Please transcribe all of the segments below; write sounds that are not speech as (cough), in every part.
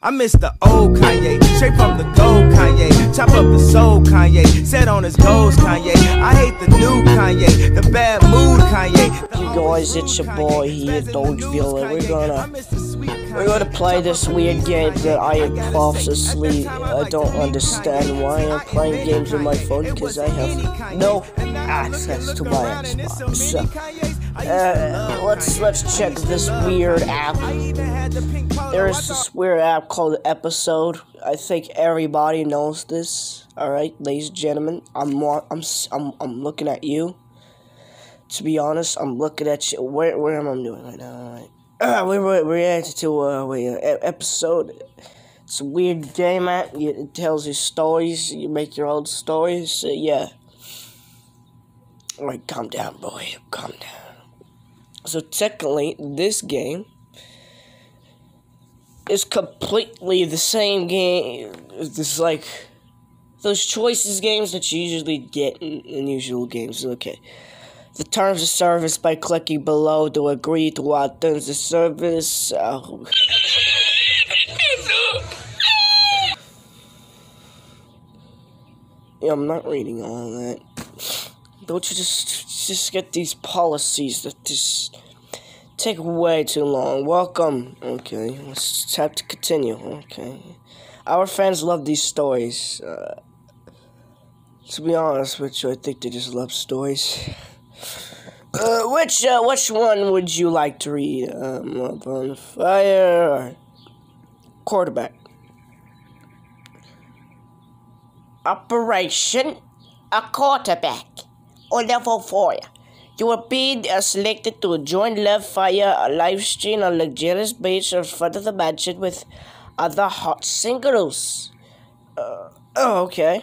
I miss the old Kanye, straight from the gold Kanye, chop up the soul Kanye, set on his goals Kanye. I hate the new Kanye, the bad mood Kanye. You guys, it's your boy here, Dogeville, and we're gonna we're gonna play this weird game that I am asleep. I don't understand why I'm playing games on my phone because I have no access to my Xbox. So, uh, let's let's check this weird app. There's this weird app called Episode. I think everybody knows this. All right, ladies and gentlemen, I'm I'm I'm I'm looking at you. To be honest, I'm looking at you. Where where am I doing right now? All right. Uh, we we reacted to uh, uh, episode. It's a weird game at it tells you stories. You make your own stories. So, yeah. Alright, calm down, boy. Calm down. So technically, this game is completely the same game. It's like those choices games that you usually get in, in usual games. Okay. The terms of service by clicking below to agree to our terms of service. Uh, (laughs) yeah, I'm not reading all that. Don't you just just get these policies that just take way too long. Welcome. Okay, let's have to continue. Okay. Our fans love these stories. Uh, to be honest with you, I think they just love stories. Uh, which uh, which one would you like to read? Um, on Fire Quarterback? Operation a Quarterback or Level 4. You are being uh, selected to join Love Fire, a live stream on luxurious beach in front of the mansion with other hot singles. Uh, oh, okay.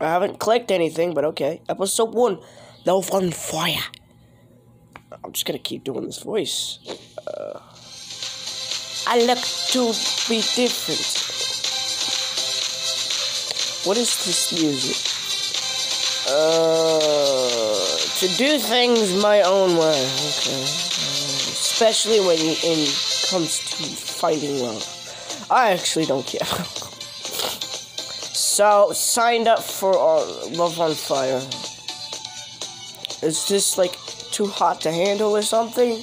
I haven't clicked anything, but okay. Episode 1 Love on Fire. I'm just gonna keep doing this voice. Uh, I look to be different. What is this music? Uh, to do things my own way. Okay. Especially when it comes to finding love. I actually don't care. so, signed up for uh, Love on Fire. Is this like too hot to handle or something? I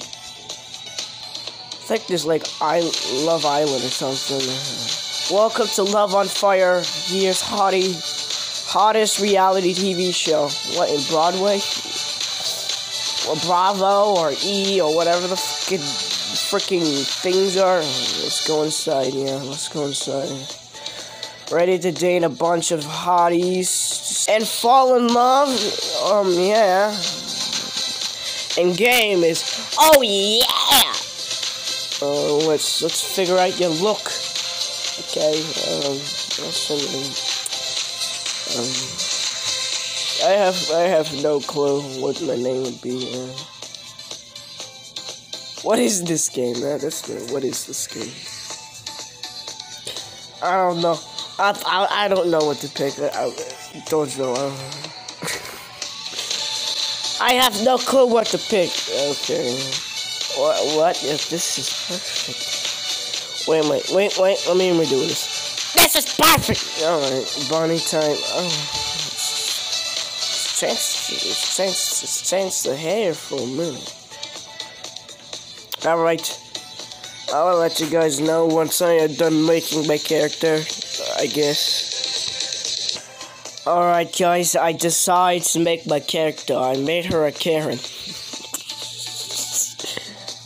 think there's like I Love Island or something. Welcome to Love on Fire, years hottie hottest reality TV show. What, in Broadway? Or Bravo, or E, or whatever the freaking things are. Let's go inside, yeah, let's go inside. Ready to date a bunch of hotties and fall in love? Um, yeah. And game is, oh yeah! Uh, let's, let's figure out your look. Okay, um. Um, I have I have no clue what my name would be. What is this game, man? That's the, what is this game? I don't know. I I, I don't know what to pick. I, I don't know. Uh, (laughs) I have no clue what to pick. Okay. What what if this is perfect? Wait, wait, wait, wait. Let me redo this. This is perfect. All right, Bonnie time. Oh. It's changed. It's changed the hair for a minute. All right. I'll let you guys know once I am done making my character. I guess. Alright guys, I decided to make my character. I made her a Karen. (laughs)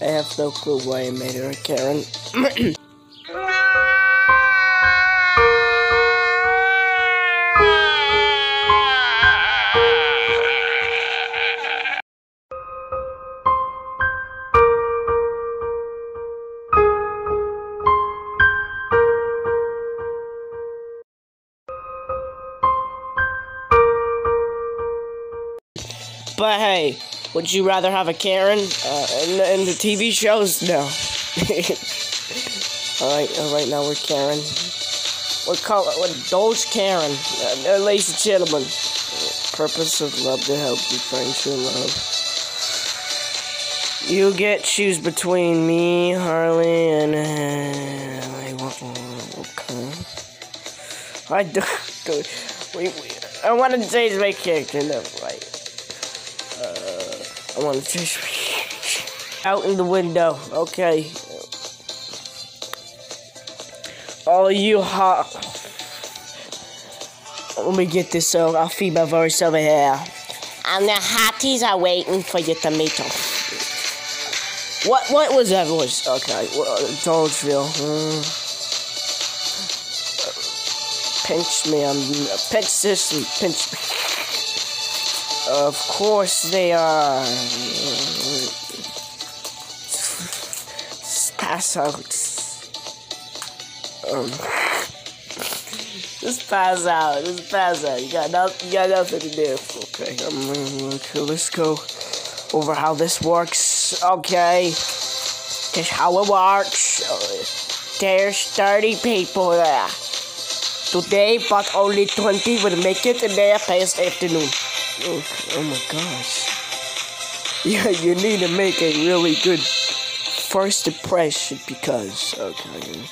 I have no clue why I made her a Karen. (clears throat) hey, would you rather have a Karen uh, in, the, in the TV shows? No. (laughs) Alright, alright, now we're Karen. Call it Doge Karen. Uh, uh, ladies and gentlemen, purpose of love to help you find true love. You get choose between me, Harley, and uh, I do. do we, we, I (laughs) want to change my character. No, right. I want to my out in the window. Okay. All you hot. Let me get this. So I'll feed my voice over here. And the hotties are waiting for your tomato. What what was that voice? Okay, well, Dogeville. Hmm. Pinch me, I'm pinch this and pinch me. Of course they are. Pass out. Um, just pass out. Just pass out. You got nothing. You got nothing to do. Okay. Um, okay. Let's go over how this works. Okay. This how it works. There's 30 people there. Today, but only 20 will make it in there past afternoon. Oh, oh my gosh. Yeah, (laughs) you need to make a really good first impression because okay.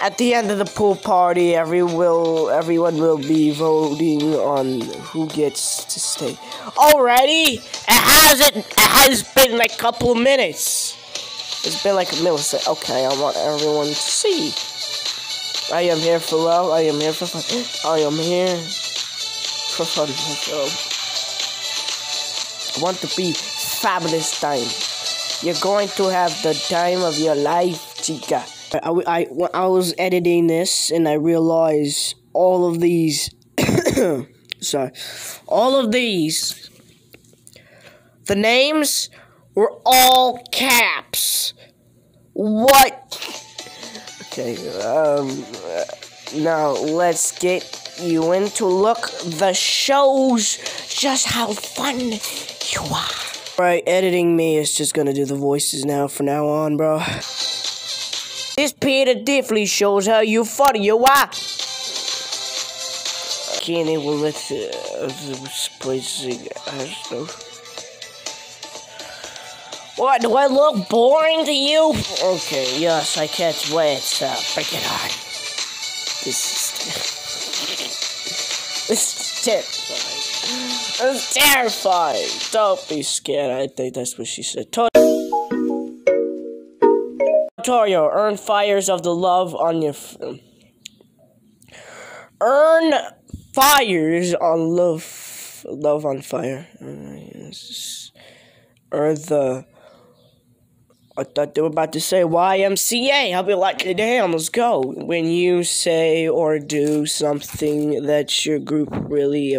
At the end of the pool party, every will everyone will be voting on who gets to stay. Already, it hasn't. It has been like a couple minutes. It's been like a millisecond. Okay, I want everyone to see. I am here for love. I am here for fun. I am here for fun. Want to be fabulous time. You're going to have the time of your life, chica. I, I, I was editing this and I realized all of these, (coughs) sorry, all of these, the names were all caps. What? Okay, um, now let's get you in to look the shows just how fun. Right, editing me is just gonna do the voices now from now on, bro. This Peter definitely shows how you funny you are. Can't even let the place I don't know. What, do I look boring to you? Okay, yes, I can't wait, so uh, bring it on. This is... (laughs) this is terrifying. It's terrifying. Don't be scared. I think that's what she said. Torio, earn fires of the love on your. earn fires on love. Love on fire. Earn the. I thought they were about to say YMCA. I'll be like, damn, let's go. When you say or do something that your group really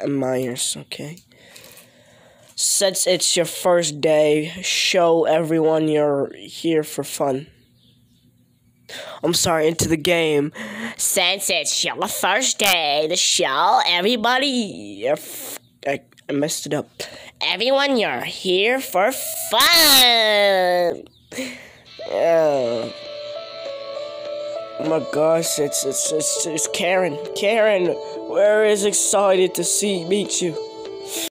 admires, okay? Since it's your first day, show everyone you're here for fun. I'm sorry, into the game. Since it's your first day the show everybody. I, I messed it up. Everyone, you're here for fun. Yeah. Oh my gosh, it's it's it's, it's Karen. Karen, where is excited to see meet you.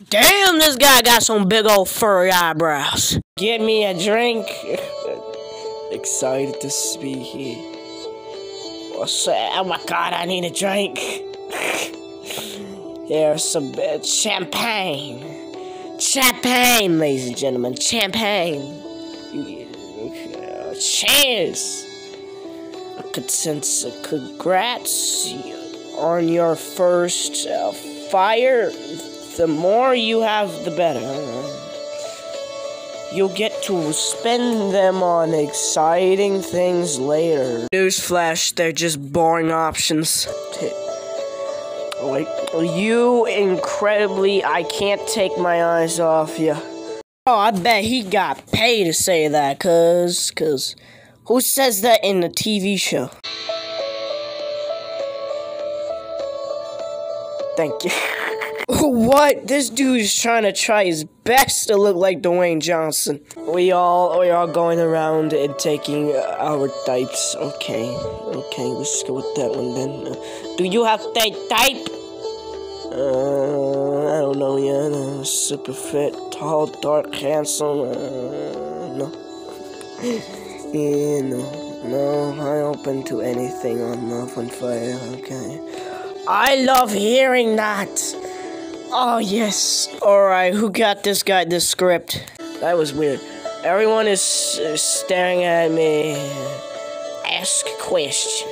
Damn, this guy got some big old furry eyebrows. Get me a drink. Excited to be here. What's that? Oh my god, I need a drink. (laughs) Here's some uh, champagne. Champagne, ladies and gentlemen. Champagne. Uh, cheers. Congrats on your first uh, fire the more you have, the better. You'll get to spend them on exciting things later. Newsflash, they're just boring options. Wait, you incredibly, I can't take my eyes off you. Oh, I bet he got paid to say that, cause, cause, who says that in the TV show? Thank you. (laughs) what? This dude is trying to try his best to look like Dwayne Johnson. We all we are going around and taking our types. Okay, okay, let's go with that one then. Uh, do you have that type? Uh, I don't know yet. Uh, super fit, tall, dark, handsome. Uh, no. (laughs) yeah, no. No, I open to anything on Love on Fire, okay. I love hearing that! Oh, yes. Alright, who got this guy this script? That was weird. Everyone is staring at me. Ask question.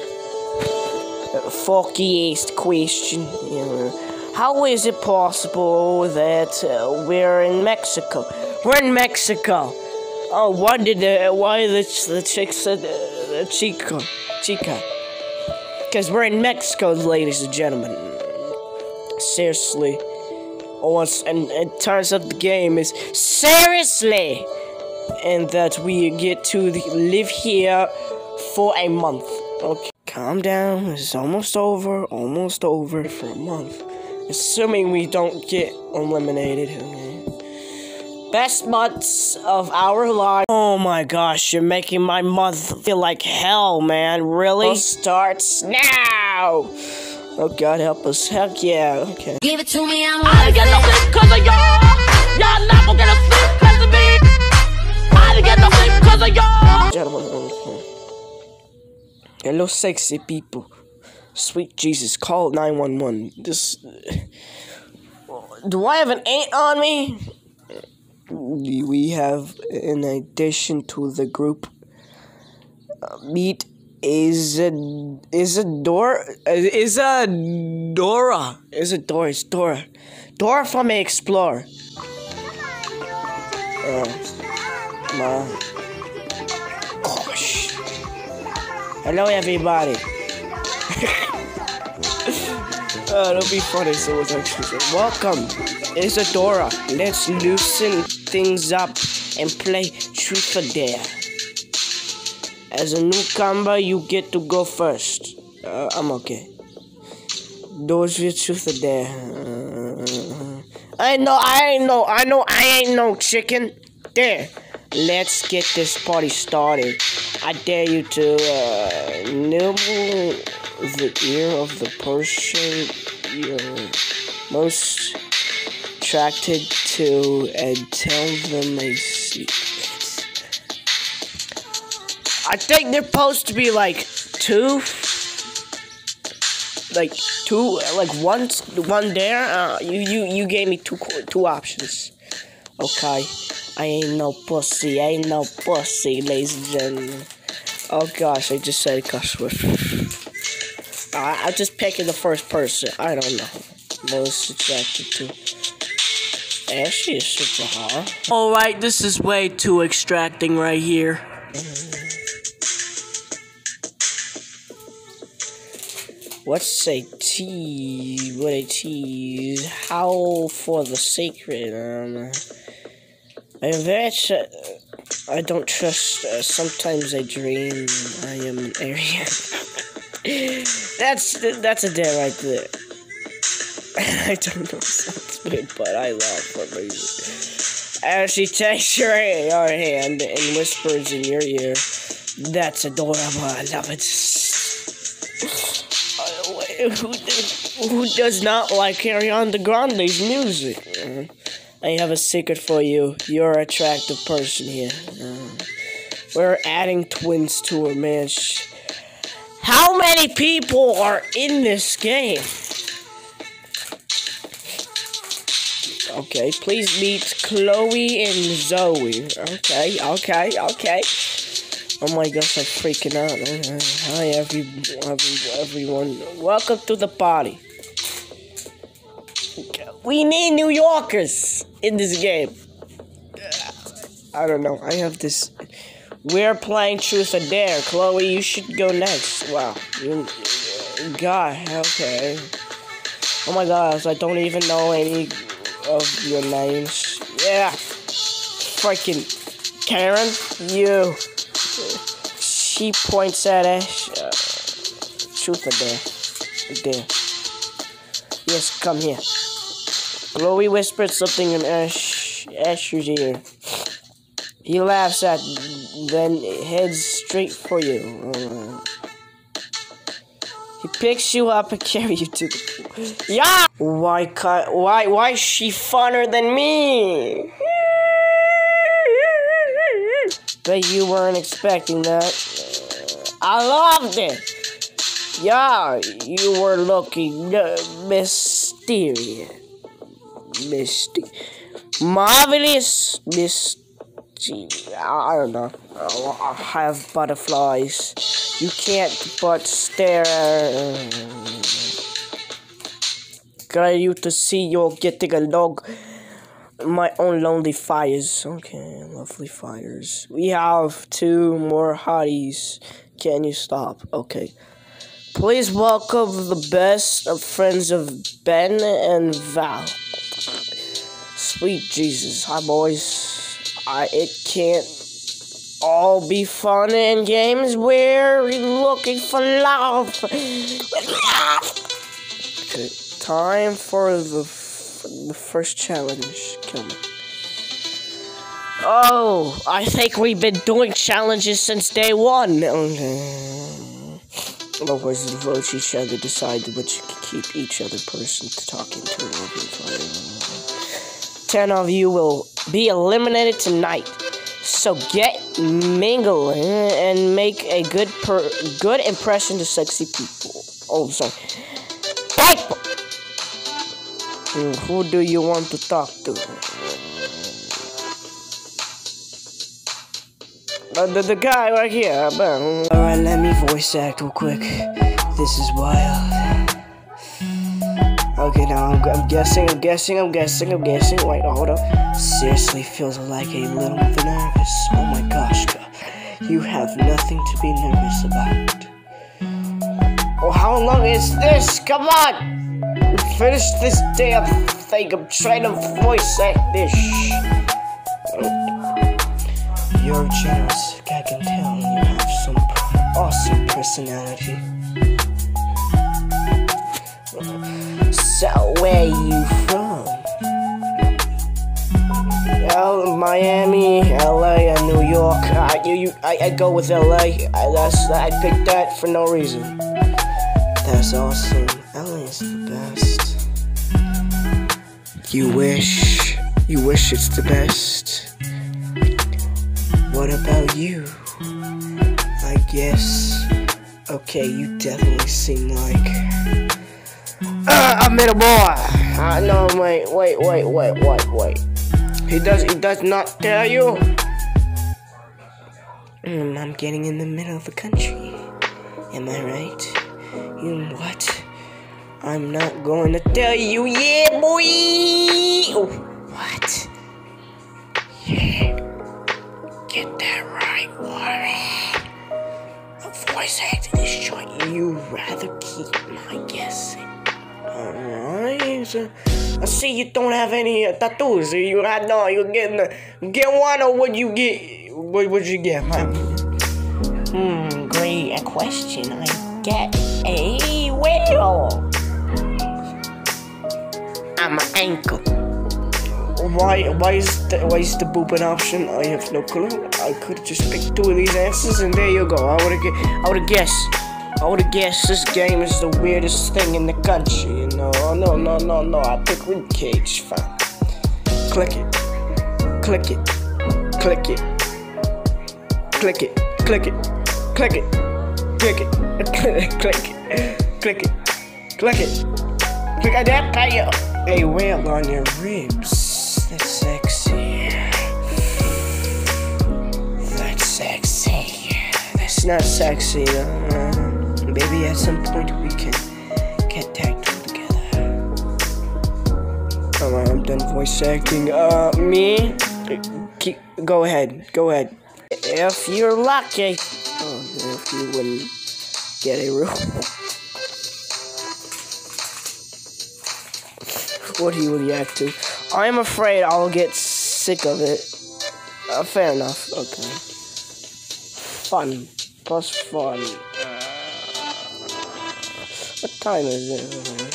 Funkiest question. How is it possible that uh, we're in Mexico? We're in Mexico. Oh, why did the why the the chick said uh, chica chica? Because we're in Mexico, ladies and gentlemen. Seriously. Oh, and it turns out the game is seriously, and that we get to live here for a month. Okay, calm down. It's almost over. Almost over for a month. Assuming we don't get eliminated. Okay. Best months of our life. Oh my gosh, you're making my month feel like hell, man. Really? Starts now. Oh God, help us. Heck yeah. Okay. Give it to me, I'm I didn't get no sleep cause of y'all. Y'all not gonna get no sleep cause of me. I didn't get no sleep cause of y'all. Gentlemen, okay. Hello, sexy people. Sweet Jesus, call 911. This. Uh, do I have an ant on me? We have, in addition to the group, meet is a is a Dora is a Dora is a Dora Dora from Explorer. Uh, ma. Gosh. Hello, everybody. Uh, it'll be funny. So it's actually welcome, Isadora. Let's loosen things up and play truth or dare. As a newcomer, you get to go first. Uh, I'm okay. Those your truth or dare. Uh, I know, I know, I know, I ain't no chicken. There. Let's get this party started. I dare you to uh, nibble the ear of the person you're most attracted to and tell them a secret. I think they're supposed to be like two, like two, like one, one there. Uh, you, you, you gave me two, two options. Okay, I ain't no pussy. I ain't no pussy, ladies and gentlemen. Oh gosh, I just said a cuss word. I, I'm just picking the first person. I don't know. Most attracted to. Ashley is super hot. Alright, this is way too extracting right here. What's a tease? What a tease? How for the sacred? Um, I'm very. Tr- I don't trust. Uh, sometimes I dream I am an Aryan. (laughs) that's that's a day right there. (laughs) I don't know. If sounds good, but I love her music. As she takes your, your hand and whispers in your ear, "That's adorable. I love it." Who, who does not like Ariana Grande's music? I have a secret for you. You're an attractive person here. Uh, we're adding twins to her, man. Sh- How many people are in this game? Okay, please meet Chloe and Zoe. Okay, okay, okay. Oh my gosh, I'm freaking out. Hi, every, every, everyone. Welcome to the party. We need New Yorkers in this game. I don't know. I have this. We're playing Truth or Dare. Chloe, you should go next. Wow. You, God, okay. Oh my gosh, I don't even know any of your names. Yeah. Freaking Karen, you. She points at Ash. Uh, truth or Dare? Dare. Yes, come here. Chloe whispered something in Ash, Asher's ear. He laughs at, then heads straight for you. He picks you up and (laughs) carries you to the. Yeah! Why, cut? why, why is she funner than me? Bet you weren't expecting that. I loved it. Yeah, you were looking uh, mysterious. Misty. Marvelous. I don't know. I have butterflies. You can't but stare. Got you to see you're getting along. My own lonely fires. Okay, lovely fires. We have two more hotties. Can you stop? Okay. Please welcome the best of friends of Ben and Val. Sweet Jesus, hi boys. I it can't all be fun and games. We're looking for love. Okay, time for the the first challenge. Kill me. Oh, I think we've been doing challenges since day one. The votes each other decide which keep each other person to talking to talk into. Ten of you will be eliminated tonight. So get mingling and make a good good impression to sexy people. Oh, sorry. Piper! Hmm, Who do you want to talk to? Uh, the, the guy right here. Alright, let me voice act real quick. This is wild. Okay, now I'm, I'm guessing, I'm guessing, I'm guessing, I'm guessing. Wait, hold up. Seriously, feels like a little bit nervous. Oh my gosh, girl. You have nothing to be nervous about. Oh, how long is this? Come on! Finish this damn thing. I'm trying to voice act this. You're generous, I can tell. You have some awesome personality. Where you from? Well, Miami, LA, and New York. I, you, you, I, I go with LA. I, that's, I picked that for no reason. That's awesome. LA is the best. You wish, you wish it's the best. What about you? I guess. Okay, you definitely seem like. Uh, I'm in a boy. Uh, no, wait, wait, wait, wait, wait, wait. He does, he does not tell you. Mm, I'm getting in the middle of the country. Am I right? You what? I'm not going to tell you. Yeah, boy. Oh, what? Yeah. Get that right, Warren. A voice acting this joint. You rather keep my guessing. I see you don't have any uh, tattoos. You had no. You getting uh, get one or what you get? What would you get, man? Hmm. Great a question. I get a whale. I'm an ankle. Why why is the why is the boop an option? I have no clue. I could just picked two of these answers and there you go. I would have I would have guessed. I would have guessed this game is the weirdest thing in the country. Oh, no no no no. I pick rib cage. Fine. Click it. Click it. Click it. Click it. Click it. Click it. Click it. Click it. Click it. Click it. Click at that fire. A whale on your ribs. That's sexy. That's sexy. That's not sexy. Uh, maybe at some point we can Done voice acting. Uh, me? Keep, go ahead. Go ahead. If you're lucky. Oh, if you wouldn't get a room. what do you react to? I'm afraid I'll get sick of it. Uh, fair enough. Okay. Fun. Plus fun. Uh, what time is it?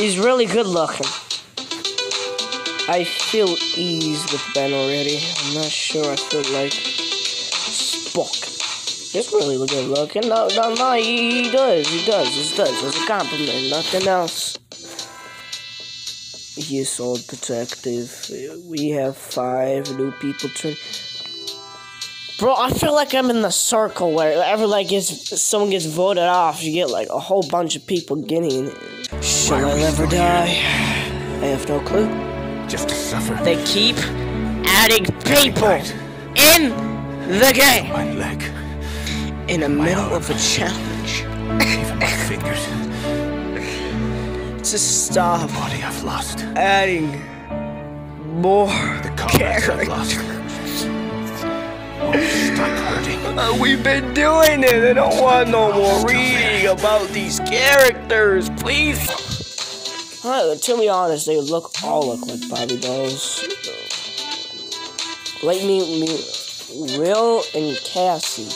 He's really good looking. I feel ease with Ben already. I'm not sure I feel like Spock. He's really good looking. No, no, no, he, he does. He does. He does. It's a compliment. Nothing else. Yes, old detective. We have five new people turn. Bro, I feel like I'm in the circle where ever like gets someone gets voted off, you get like a whole bunch of people getting. Shall I ever die? I have no clue. Just to suffer. They keep adding people in the game My leg, in the middle of a challenge. even my fingers, Just stop body I've lost, adding more the characters. Uh, we've been doing it. I don't want no more reading about these characters, please. To be honest, they look all look like Barbie dolls. Like me, me, Will and Cassie.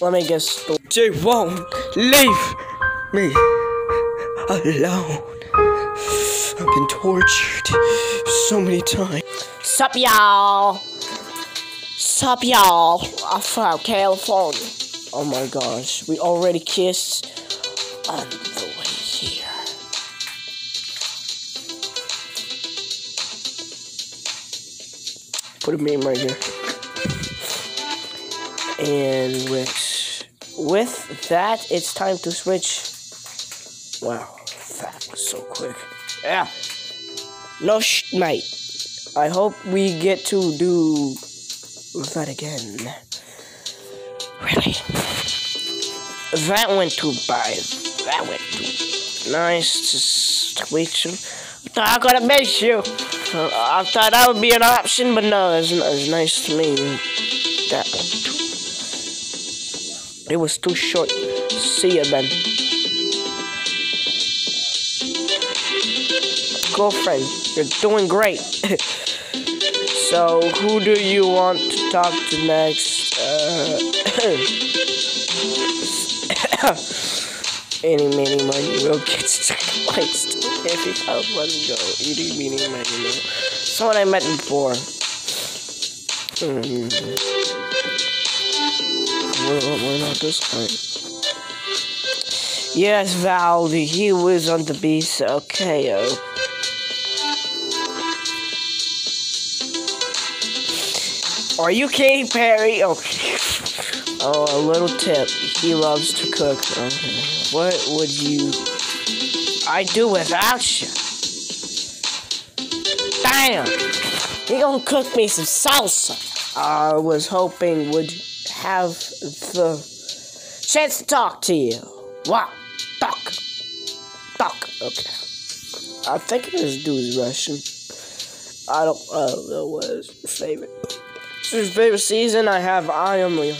Let me guess. They won't leave me alone. I've been tortured so many times. Sup, y'all? Sup, y'all? I'm from California. Oh my gosh, we already kissed on the way here. Put a meme right here. And with with that, it's time to switch. Wow, that was so quick. Yeah. No sh, mate. I hope we get to do that again. Really? That went too bad. That went too nice. to wait you. I thought I could have missed you. I thought that would be an option, but no, it's, it's nice to me. That one too. It was too short. See ya then. Girlfriend, you're doing great. (laughs) so, who do you want to talk to next? Uh, (coughs) Any, many, money will get placed. If you help, him go. Any, meeny, money, no. Someone I met before. Hmm. Why, not this guy? Yes, Valdi, he was on the beast. Okay, oh. Are you Katy Perry? Okay. Oh, a little tip. He loves to cook. Okay. What would you I do without you? Damn! He gonna cook me some salsa. I was hoping would have the chance to talk to you. What? Talk. Talk. Okay. I think this dude's Russian. I don't, I don't know what his favorite. Favorite season I have I am your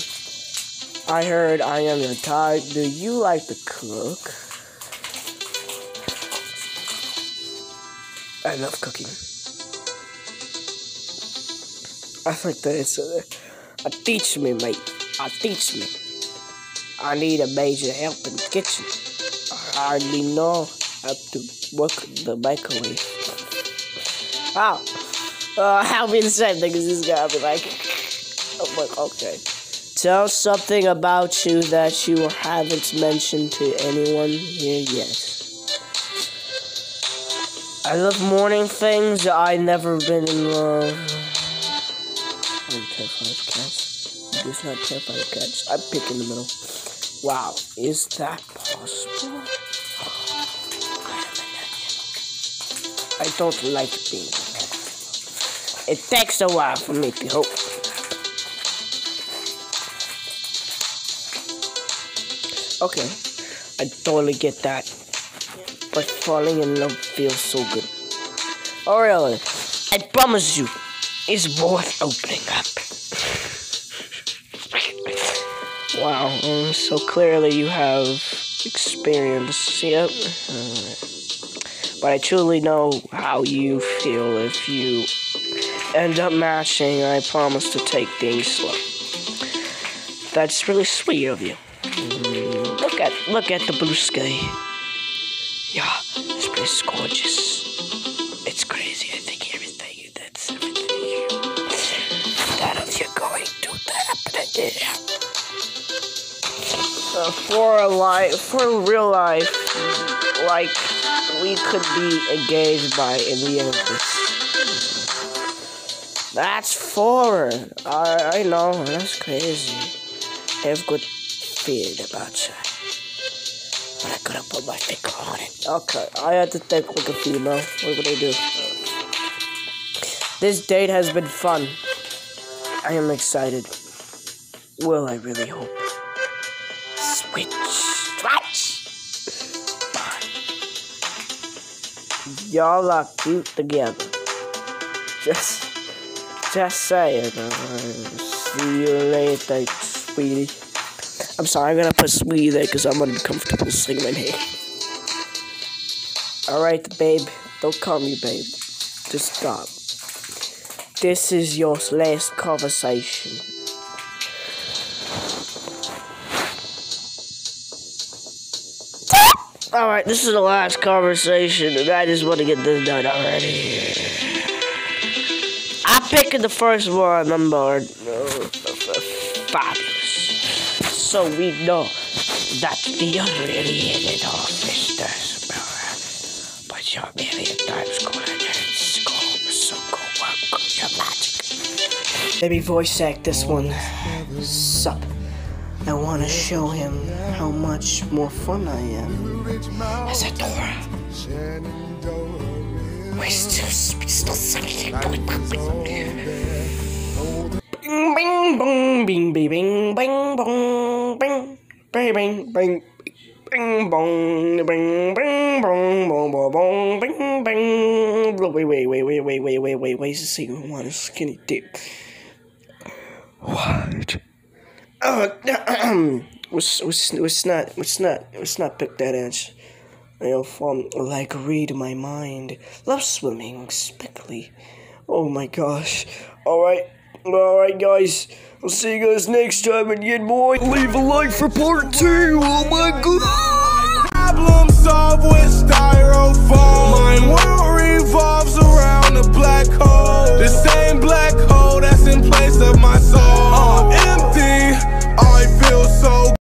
I heard I am your type. Do you like to cook? I love cooking. I think that it's a, a teach me, mate. A teach me. I need a major help in the kitchen. I hardly know how to work the microwave. How? Uh, (laughs) same thing as this guy. I'll be like, I'm like, okay. Tell something about you that you haven't mentioned to anyone here yet. I love morning things. I never been in love. I'm terrified of cats. I'm just not terrified of cats. I pick in the middle. Wow, is that possible? I don't like being. It takes a while for me to hope. Okay, I totally get that. But falling in love feels so good. Aurelia, I promise you, it's worth opening up. wow, um, so clearly you have experience. Yep. Uh, but I truly know how you feel if you end up matching. I promise to take things slow. That's really sweet of you. Look at look at the blue sky. Yeah, this place is gorgeous. It's crazy. I think everything that's everything that is you're going to happen again. Uh, for a life, for real life, like we could be engaged by in the end of this. That's four. I I know. That's crazy. I have good about you. But I gotta put my finger on it. Okay, I had to think like a female. What would I do? This date has been fun. I am excited. Well, I really hope? Switch. Switch! Y'all are cute together. Just, just saying. Uh, see you later, sweetie. I'm sorry, I'm gonna put sweetie there because I'm uncomfortable singing name. Alright, babe. Don't call me babe. Just stop. This is your last conversation. Alright, this is the last conversation, and I just want to get this done already. Picking the first one on board. Uh, fabulous. So we know that the unrelated officers, but your million times school, so go welcome your magic. Let me voice act this one. Sup. I want to show him how much more fun I am as a Dora. We're still, we're still sucking. Bing, bing, bing, bong, bing, bing, bing, bing. Bing bong, bing bing bong, bong bong bong, bing bing. Wait, wait, wait, wait, wait, wait, wait, wait. Where's the second one? A skinny dip. What? (clears throat) Uh, was was not was not was not pick that edge. You know, like read my mind. Love swimming, especially. Oh my gosh. Alright. Alright guys, I'll see you guys next time and yet boy, leave a like for part two, oh my god! Problem solved with styrofoam, my world revolves around a black hole, the same black hole that's in place of my soul.